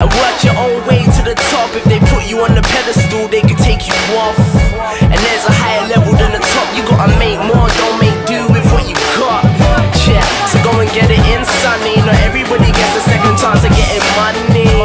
Work your own way to the top. If they put you on the pedestal, they could take you off. And there's a higher level than the top. You gotta make more, don't make do with what you got. Yeah, so go and get it in, sonny. Not everybody gets a second chance of getting money.